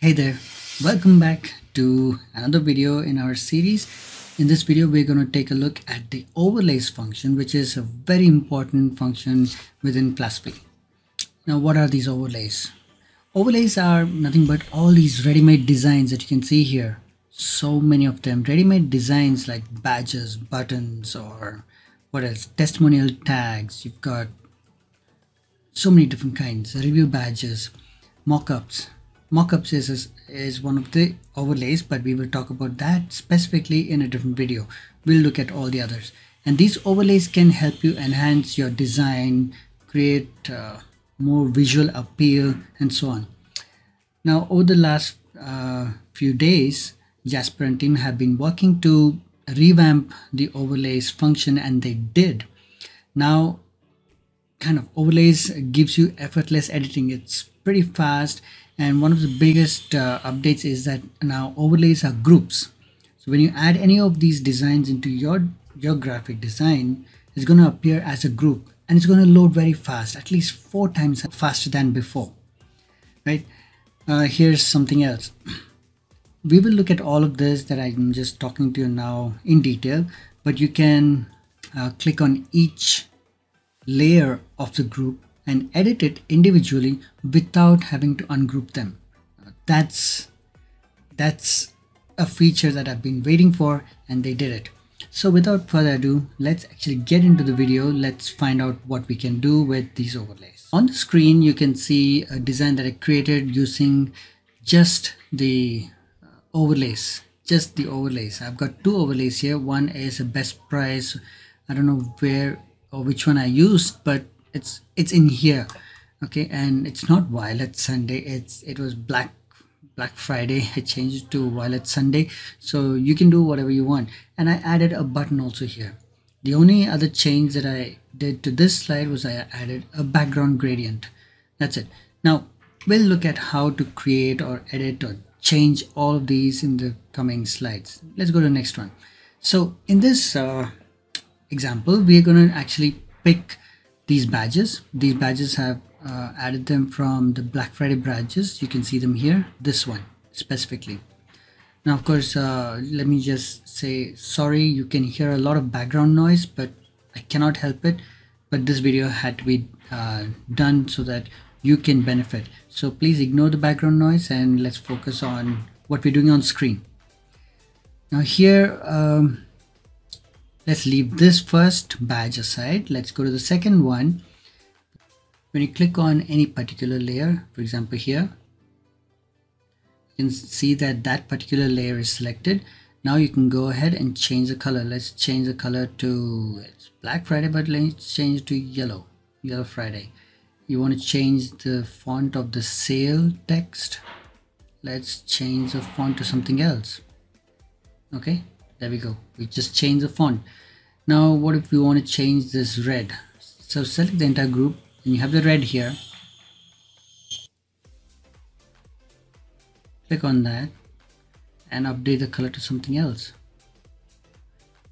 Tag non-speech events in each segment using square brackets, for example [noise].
Hey there, welcome back to another video in our series. In this video, we're going to take a look at the overlays function, which is a very important function within Plasfy. Now, what are these overlays? Overlays are nothing but all these ready-made designs that you can see here. So many of them, ready-made designs like badges, buttons, or what else, testimonial tags. You've got so many different kinds, review badges, mockups, mockups is, is, one of the overlays but we will talk about that specifically in a different video. We'll look at all the others. And these overlays can help you enhance your design create uh, more visual appeal and so on. Now over the last uh, few days jasper and team have been working to revamp the overlays function and they did. Now kind of overlays gives you effortless editing. It's pretty fast and one of the biggest uh, updates is that now overlays are groups. So when you add any of these designs into your your graphic design it's going to appear as a group and it's going to load very fast at least four times faster than before right? Uh, here's something else. We will look at all of this that I'm just talking to you now in detail but you can uh, click on each layer of the group and edit it individually without having to ungroup them. That's, that's a feature that I've been waiting for and they did it. So without further ado, let's actually get into the video. Let's find out what we can do with these overlays. On the screen, you can see a design that I created using just the uh, overlays, just the overlays. I've got two overlays here. One is a best price. I don't know where or which one I used, but it's it's in here okay? And it's not violet sunday. It's it was black black friday. [laughs] I changed it to violet sunday. So you can do whatever you want. And i added a button also here. The only other change that i did to this slide was i added a background gradient. That's it. Now we'll look at how to create or edit or change all of these in the coming slides. Let's go to the next one. So in this uh, example we're going to actually pick these badges. These badges have uh, added them from the Black Friday badges. You can see them here. This one specifically. Now of course uh, let me just say sorry you can hear a lot of background noise but I cannot help it. But this video had to be uh, done so that you can benefit. So please ignore the background noise and let's focus on what we're doing on screen. Now here um, let's leave this first badge aside. Let's go to the second one. When you click on any particular layer for example here you can see that that particular layer is selected. Now you can go ahead and change the color. Let's change the color to it's black friday but let's change to yellow yellow friday. You want to change the font of the sale text? Let's change the font to something else. Okay there we go. We just change the font. Now what if we want to change this red? So select the entire group and you have the red here. Click on that and update the color to something else.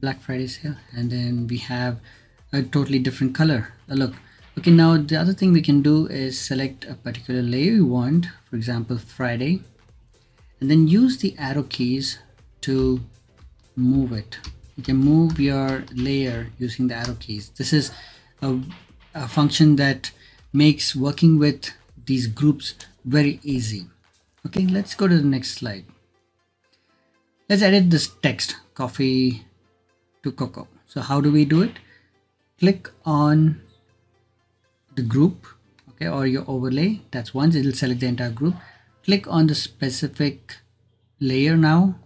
Black friday sale and then we have a totally different color. Uh, look. Okay now the other thing we can do is select a particular layer you want for example friday and then use the arrow keys to move it. You can move your layer using the arrow keys. This is a, a function that makes working with these groups very easy. Okay let's go to the next slide. Let's edit this text coffee to cocoa. So how do we do it? Click on the group okay or your overlay that's once it'll select the entire group. Click on the specific layer now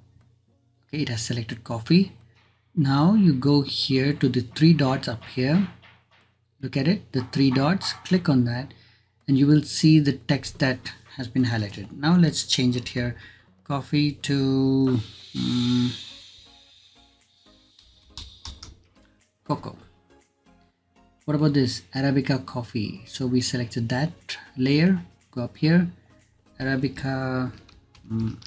okay it has selected coffee. Now you go here to the three dots up here. Look at it the three dots. Click on that and you will see the text that has been highlighted. Now let's change it here. Coffee to um, cocoa. What about this? Arabica coffee. So we selected that layer. Go up here. Arabica um,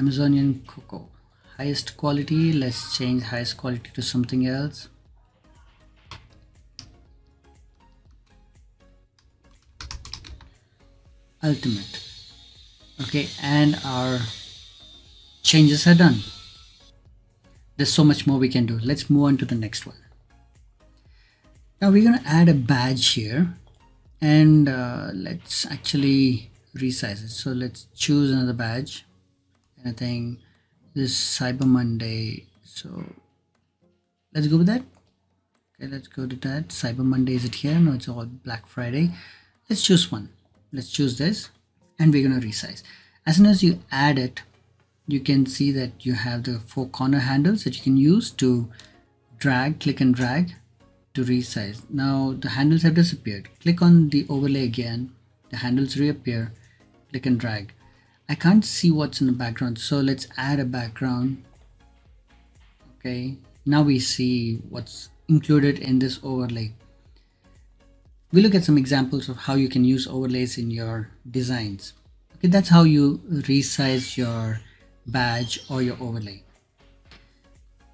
Amazonian cocoa. Highest quality, let's change highest quality to something else. Ultimate. Okay, and our changes are done. There's so much more we can do. Let's move on to the next one. Now we're going to add a badge here and uh, let's actually resize it. So let's choose another badge and I think this Cyber Monday so let's go with that okay let's go to that Cyber Monday is it here no it's all Black Friday let's choose one let's choose this and we're going to resize as soon as you add it you can see that you have the four corner handles that you can use to drag click and drag to resize. Now the handles have disappeared. Click on the overlay again. The handles reappear. Click and drag. I can't see what's in the background. So let's add a background. Okay. Now we see what's included in this overlay. We look at some examples of how you can use overlays in your designs. Okay, that's how you resize your badge or your overlay.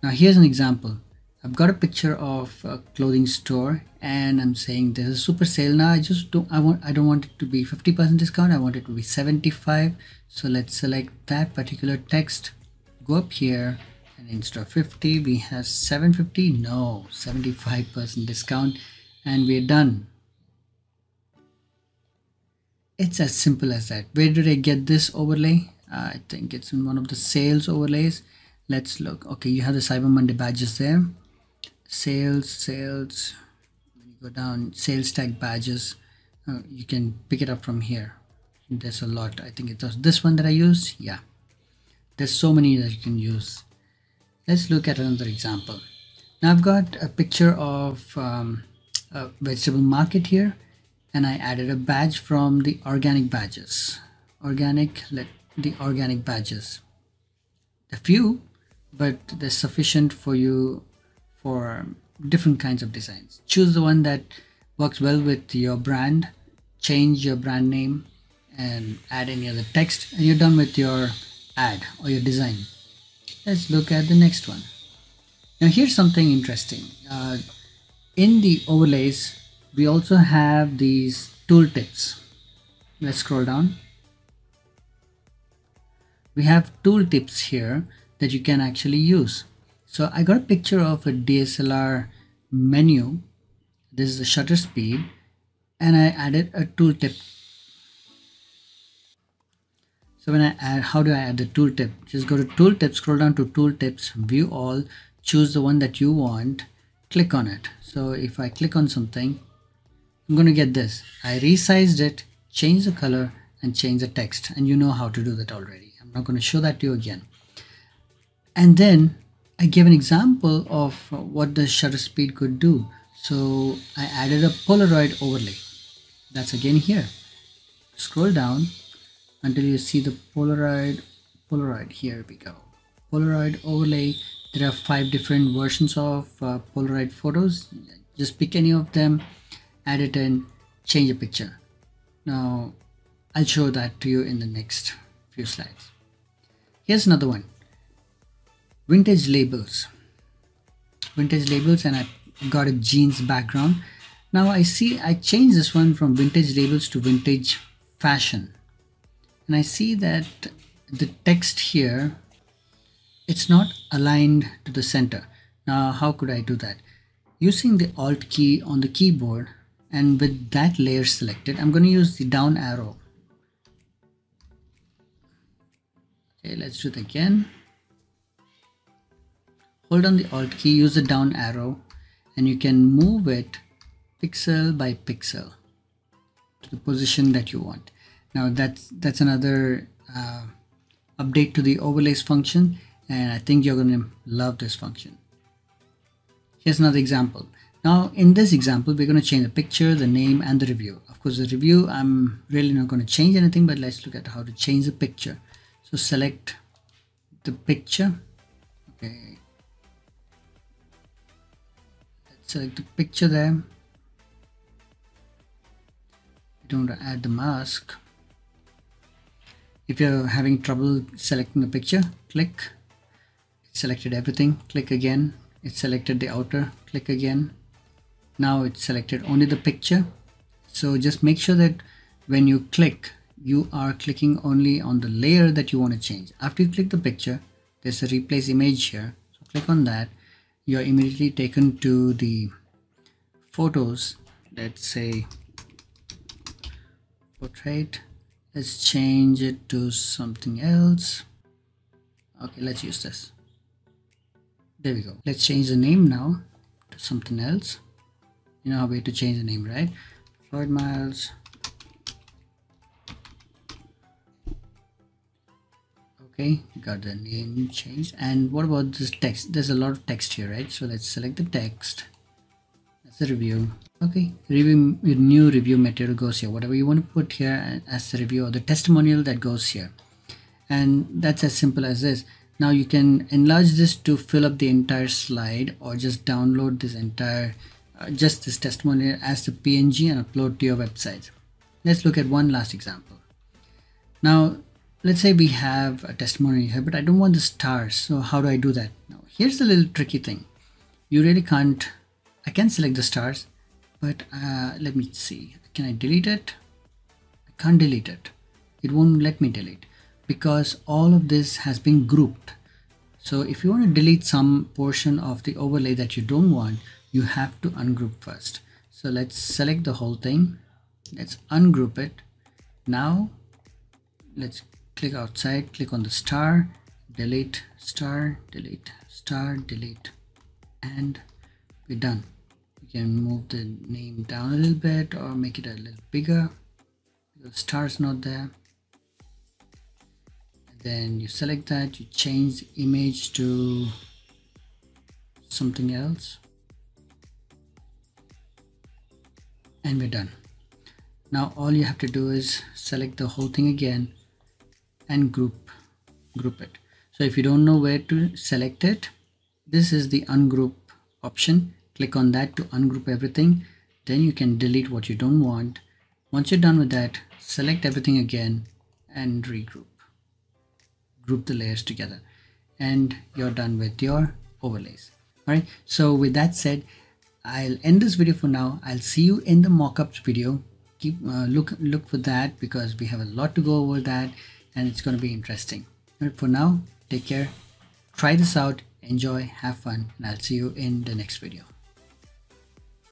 Now here's an example. I've got a picture of a clothing store and I'm saying there's a super sale now. I just don't I want I don't want it to be 50% discount. I want it to be 75 so let's select that particular text. Go up here and instead of 50 we have 750 no 75% discount and we're done. It's as simple as that. Where did I get this overlay? I think it's in one of the sales overlays. Let's look. Okay you have the Cyber Monday badges there sales sales when you go down sales tag badges uh, you can pick it up from here. There's a lot. I think it was this one that I use? Yeah. There's so many that you can use. Let's look at another example. Now I've got a picture of um, a vegetable market here and I added a badge from the organic badges. Organic let the organic badges. A few but they're sufficient for you for different kinds of designs. Choose the one that works well with your brand, change your brand name and add any other text and you're done with your ad or your design. Let's look at the next one. Now here's something interesting. Uh, in the overlays, we also have these tooltips. Let's scroll down. We have tooltips here that you can actually use. So I got a picture of a DSLR menu. This is the shutter speed and I added a tooltip. So when I add, how do I add the tooltip? Just go to tooltip, scroll down to tooltips, view all, choose the one that you want, click on it. So if I click on something, I'm going to get this. I resized it, change the color and change the text and you know how to do that already. I'm not going to show that to you again. And then I gave an example of what the shutter speed could do. So I added a Polaroid overlay. That's again here. Scroll down until you see the Polaroid, Polaroid, here we go. Polaroid overlay. There are five different versions of uh, Polaroid photos. Just pick any of them, add it in, change a picture. Now I'll show that to you in the next few slides. Here's another one vintage labels. Vintage labels and I got a jeans background. Now I see I changed this one from vintage labels to vintage fashion. And I see that the text here it's not aligned to the center. Now how could I do that? Using the alt key on the keyboard and with that layer selected I'm going to use the down arrow. Okay let's do it again hold on the alt key use the down arrow and you can move it pixel by pixel to the position that you want. Now that's that's another uh, update to the overlays function and I think you're going to love this function. Here's another example. Now in this example we're going to change the picture the name and the review. Of course the review I'm really not going to change anything but let's look at how to change the picture. So select the picture. Okay select the picture there. Don't add the mask. If you're having trouble selecting the picture click. It selected everything. Click again. It selected the outer. Click again. Now it selected only the picture. So just make sure that when you click you are clicking only on the layer that you want to change. After you click the picture there's a replace image here. So click on that you're immediately taken to the photos let's say portrait let's change it to something else. Okay let's use this. There we go. Let's change the name now to something else. You know how way to change the name right? Floyd Miles okay got the name changed and what about this text? There's a lot of text here right? So let's select the text. That's the review. Okay review new review material goes here. Whatever you want to put here as the review or the testimonial that goes here. And that's as simple as this. Now you can enlarge this to fill up the entire slide or just download this entire uh, just this testimonial as the png and upload to your website. Let's look at one last example. Now let's say we have a testimony here but I don't want the stars so how do I do that? Now here's the little tricky thing. You really can't I can select the stars but uh, let me see. Can I delete it? I can't delete it. It won't let me delete because all of this has been grouped. So if you want to delete some portion of the overlay that you don't want you have to ungroup first. So let's select the whole thing. Let's ungroup it. Now let's click outside click on the star delete star delete star delete and we're done. You can move the name down a little bit or make it a little bigger. The star's not there. And then you select that you change the image to something else and we're done. Now all you have to do is select the whole thing again and group group it. So if you don't know where to select it this is the ungroup option. Click on that to ungroup everything. Then you can delete what you don't want. Once you're done with that select everything again and regroup. Group the layers together. And you're done with your overlays. All right. So with that said i'll end this video for now. I'll see you in the mockups video. Keep uh, look look for that because we have a lot to go over that and it's going to be interesting. But for now, take care, try this out, enjoy, have fun, and I'll see you in the next video.